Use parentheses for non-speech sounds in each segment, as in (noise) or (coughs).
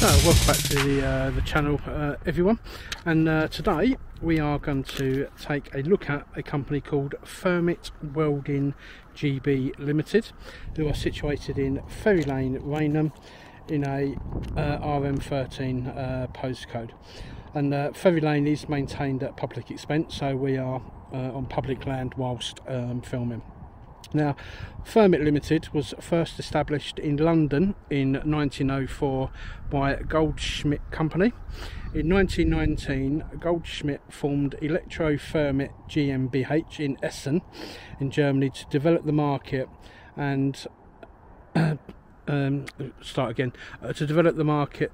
So welcome back to the, uh, the channel uh, everyone and uh, today we are going to take a look at a company called Thermit Welding GB Limited who are situated in Ferry Lane, Rainham in a uh, RM13 uh, postcode and uh, Ferry Lane is maintained at public expense so we are on public land whilst um, filming. Now, Thermit Limited was first established in London in 1904 by Goldschmidt Company. In 1919, Goldschmidt formed Elektro-Thermit GmbH in Essen, in Germany, to develop the market and (coughs) um, start again uh, to develop the market.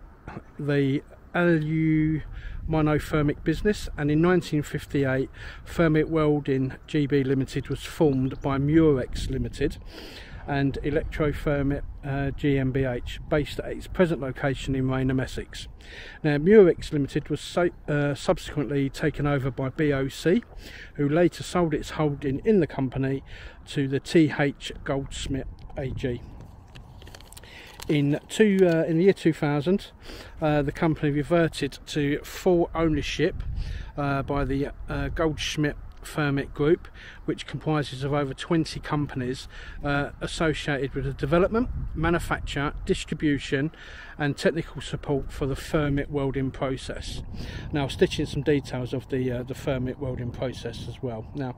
The LU monothermic business and in 1958 Thermit Welding GB Limited was formed by Murex Limited and Elektro-Thermit uh, GmbH based at its present location in Rainham, Essex. Now Murex Limited was so, uh, subsequently taken over by BOC who later sold its holding in the company to the TH Goldschmidt AG. In, two, uh, in the year 2000, uh, the company reverted to full ownership uh, by the uh, Goldschmidt Thermit Group, which comprises of over 20 companies uh, associated with the development, manufacture, distribution, and technical support for the Thermit welding process. Now, stitching some details of the uh, the Thermit welding process as well. Now.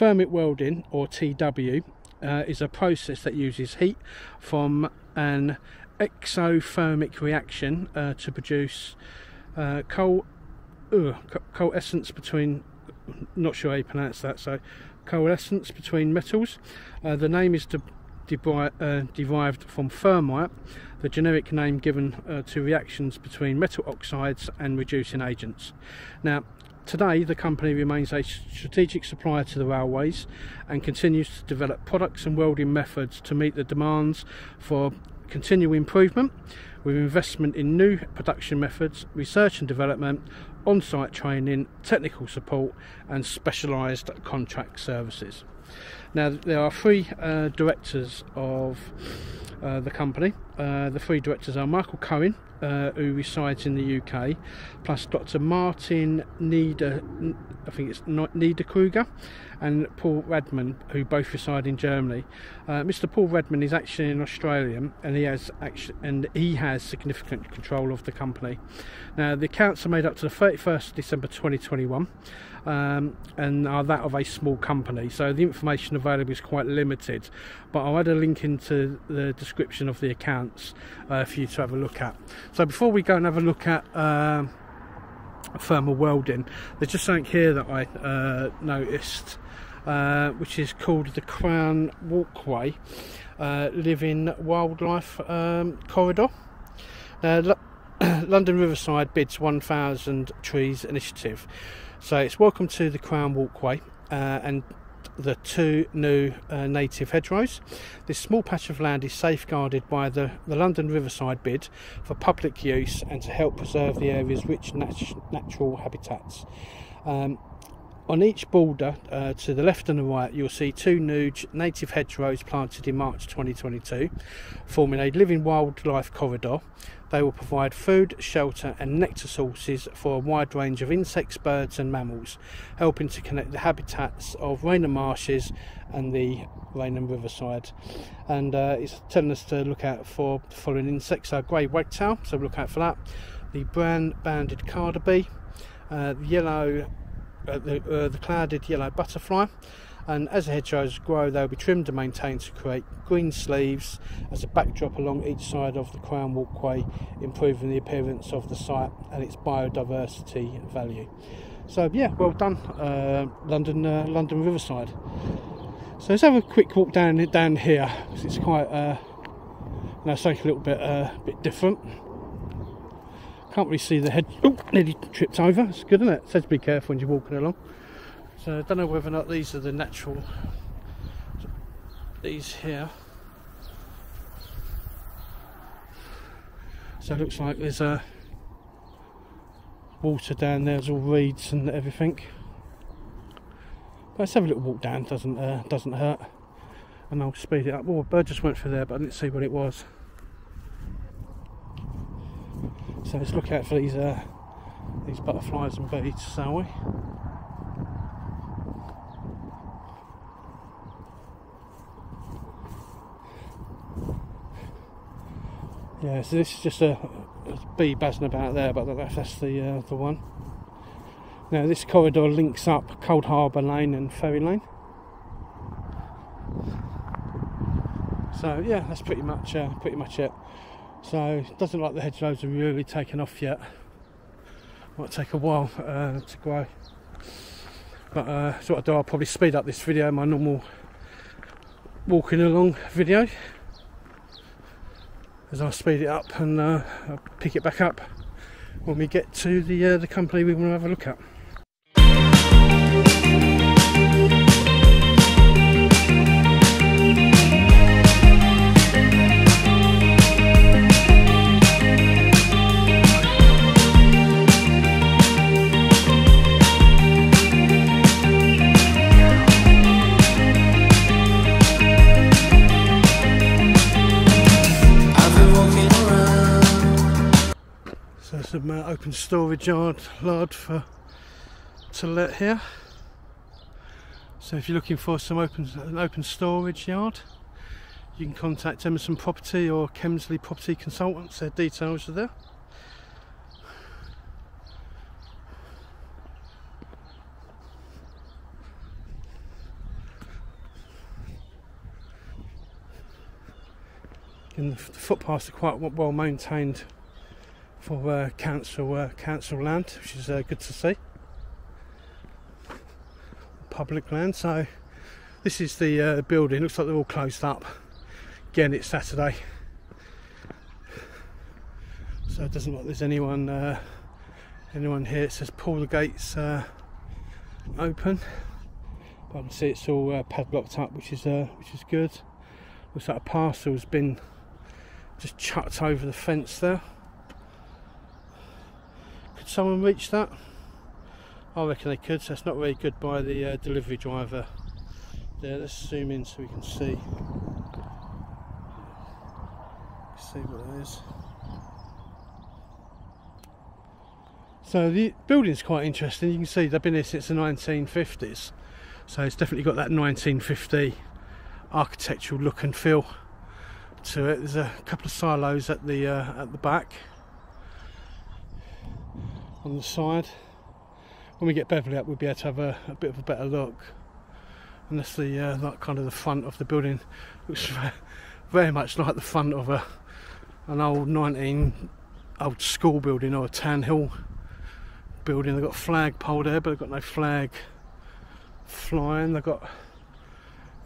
Thermic welding, or TW, uh, is a process that uses heat from an exothermic reaction uh, to produce uh, coal, uh, coalescence between, not sure how you pronounce that, so coalescence between metals. Uh, the name is de- debi- uh, derived from thermite, the generic name given uh, to reactions between metal oxides and reducing agents. Now, Today, the company remains a strategic supplier to the railways and continues to develop products and welding methods to meet the demands for continual improvement with investment in new production methods, research and development, on site training, technical support, and specialised contract services. Now, there are three uh, directors of uh, the company. Uh, the three directors are Michael Cowan, uh, who resides in the UK, plus Dr. Martin Nieder, I think it's Niederkruger, and Paul Redman, who both reside in Germany. Uh, Mr. Paul Redman is actually an Australian, and he has actually, and he has significant control of the company. Now, the accounts are made up to the 31st December 2021 um, and are that of a small company. So the information available is quite limited. But I'll add a link into the description of the accounts uh, for you to have a look at. So before we go and have a look at uh, thermal welding, there's just something here that I uh, noticed. Uh, which is called the Crown Walkway uh, Living Wildlife um, Corridor. (coughs) London Riverside bids 1,000 trees initiative. So it's welcome to the Crown Walkway uh, and the two new uh, native hedgerows. This small patch of land is safeguarded by the, the London Riverside bid for public use and to help preserve the area's rich nat natural habitats. Um, on each border uh, to the left and the right you'll see two new native hedgerows planted in March 2022 forming a living wildlife corridor they will provide food, shelter, and nectar sources for a wide range of insects, birds, and mammals, helping to connect the habitats of Rainham Marshes and the Rainham Riverside. And uh, it's telling us to look out for following insects: our grey wagtail, so look out for that. The brown banded carder bee, uh, the yellow, uh, the, uh, the clouded yellow butterfly and as the hedgerows grow they'll be trimmed and maintained to create green sleeves as a backdrop along each side of the Crown Walkway improving the appearance of the site and its biodiversity value. So yeah, well done uh, London uh, London Riverside. So let's have a quick walk down down here because it's quite uh, you know, a little bit uh, bit different. Can't really see the head. Oh, nearly tripped over. It's good, isn't it? it says be careful when you're walking along. So I don't know whether or not these are the natural, these here. So it looks like there's a water down there, there's all reeds and everything. Let's have a little walk down, doesn't uh, doesn't hurt. And I'll speed it up. Oh, a bird just went through there, but I didn't see what it was. So let's look out for these uh, these butterflies and bees, shall we? Yeah, so this is just a, a bee buzzing about there, but that's the uh, the one. Now this corridor links up Cold Harbour Lane and Ferry Lane. So yeah, that's pretty much uh, pretty much it. So it doesn't look like the hedgerows are really taken off yet. Might take a while uh, to grow. But uh, so what I do, I'll probably speed up this video, my normal walking along video as I speed it up and uh, pick it back up when we get to the uh, the company we want to have a look at. some open storage yard lard for to let here. So if you're looking for some open an open storage yard you can contact Emerson Property or Kemsley Property Consultants. Their details are there. And the footpaths are quite well maintained for uh, council uh, council land, which is uh, good to see. Public land. So this is the uh, building. Looks like they're all closed up. Again, it's Saturday, so it doesn't look like there's anyone uh, anyone here. It says pull the gates uh, open. But I can see it's all padlocked up, which is which is good. Looks like a parcel's been just chucked over the fence there. Someone reach that? I reckon they could. So it's not very good by the uh, delivery driver. There, let's zoom in so we can see. See what that is. So the building's quite interesting. You can see they've been here since the 1950s. So it's definitely got that 1950 architectural look and feel to it. There's a couple of silos at the uh, at the back, on the side. When we get Beverly up, we'll be able to have a, a bit of a better look. And that's the uh, like kind of the front of the building. Looks ve- very much like the front of a an old 19 old school building or a town hill building. They've got a flag pole there, but they've got no flag flying. They've got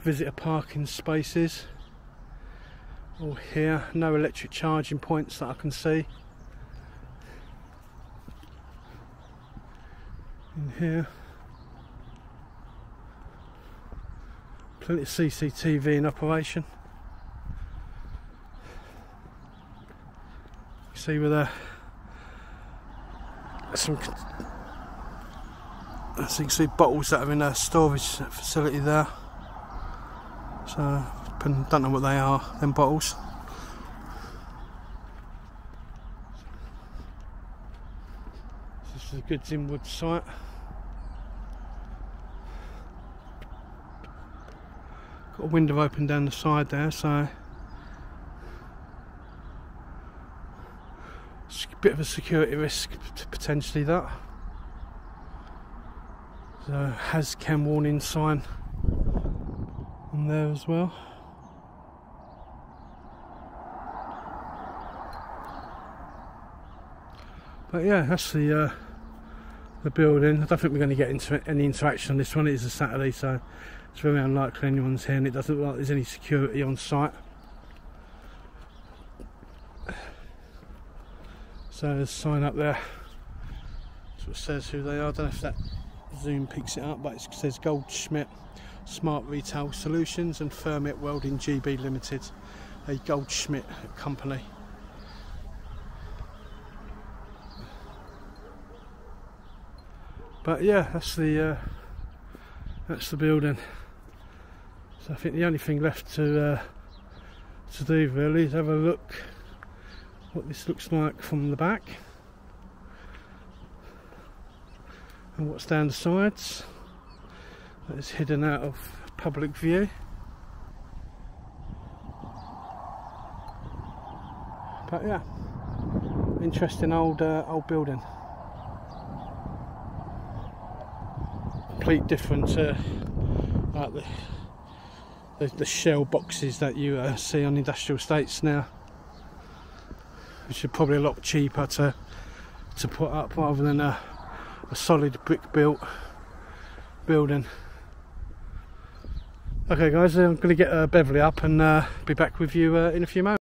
visitor parking spaces all here. No electric charging points that I can see. In here. Plenty of CCTV in operation. You see with a some as you can see bottles that are in a storage facility there. So don't know what they are, them bottles. This is a good Zinwood site. Got a window open down the side there, so it's a bit of a security risk potentially that. A has cam warning sign on there as well. But yeah, that's the uh, the building. I don't think we're going to get into any interaction on this one. It is a Saturday, so it's very unlikely anyone's here, and it doesn't look like there's any security on site. So there's a sign up there. So it says who they are. I don't know if that zoom picks it up, but it says Goldschmidt Smart Retail Solutions and Thermit Welding GB Limited, a Goldschmidt company. But yeah, that's the uh, that's the building. So I think the only thing left to uh, to do really is have a look what this looks like from the back and what's down the sides that is hidden out of public view but yeah interesting old uh, old building complete different to like the, the, the shell boxes that you uh, see on industrial estates now which are probably a lot cheaper to to put up rather than a, a solid brick built building. Okay guys I'm going to get uh, Beverly up and uh, be back with you uh, in a few moments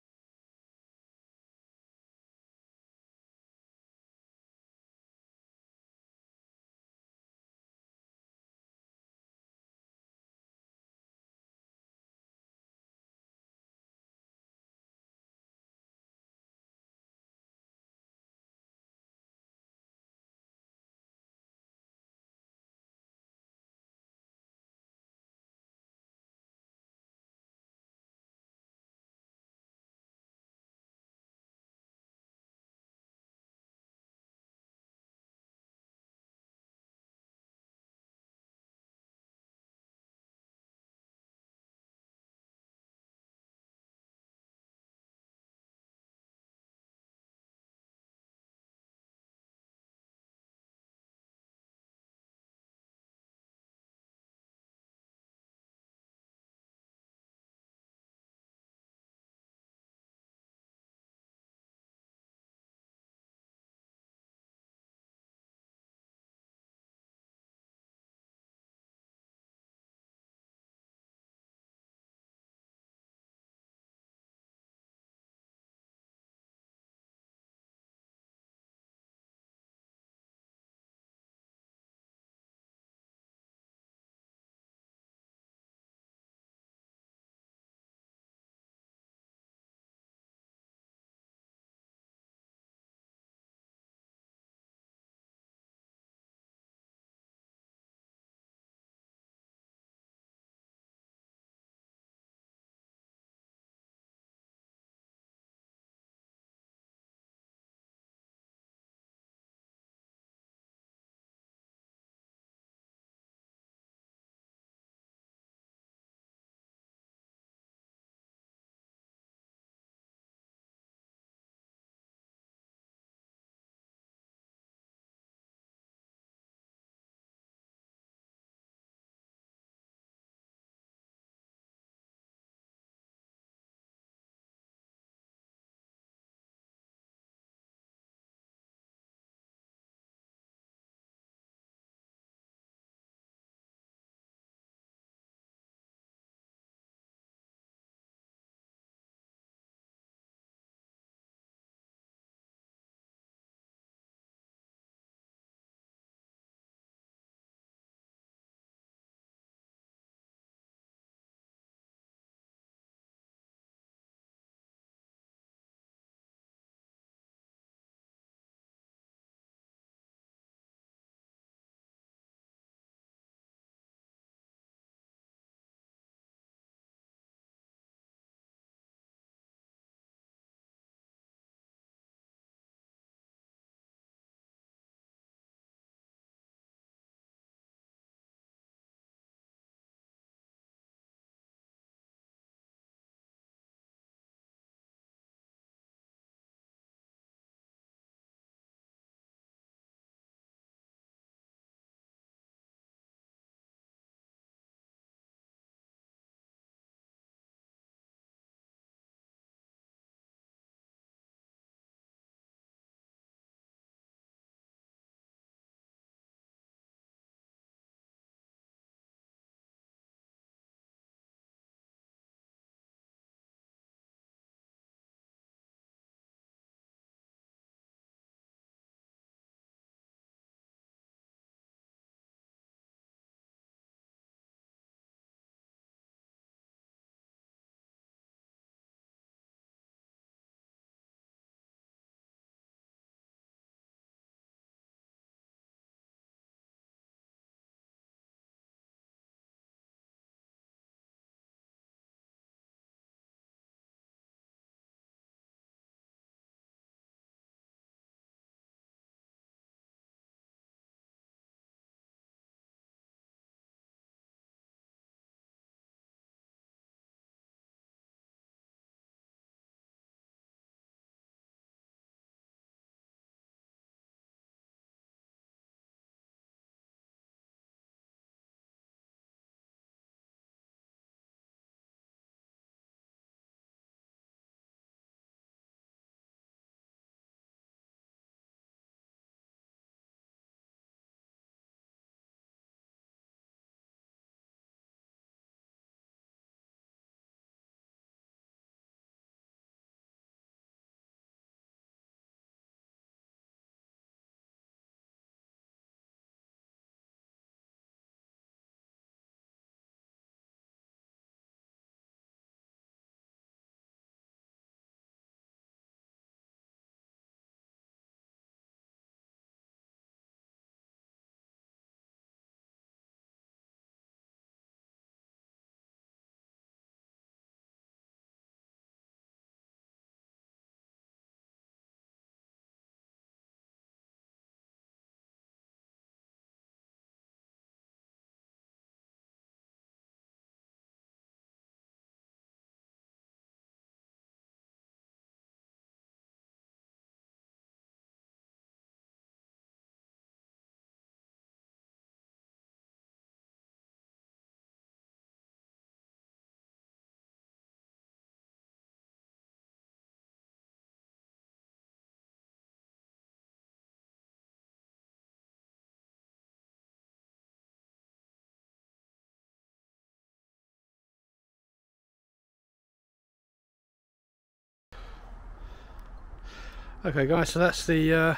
Okay guys, so that's the uh,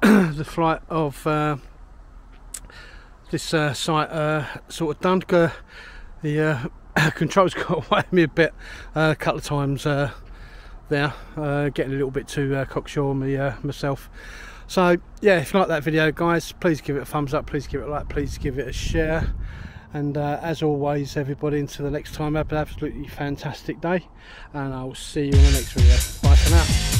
(clears throat) the flight of uh, this uh, site uh, sort of done. The uh, (coughs) controls (laughs) got away me a bit uh, a couple of times there, getting a little bit too cocksure me myself. So yeah, if you like that video, guys, please give it a thumbs up, please give it a like, please give it a share. And as always, everybody, until the next time, have an absolutely fantastic day, and I will see you in the next video. Bye for now.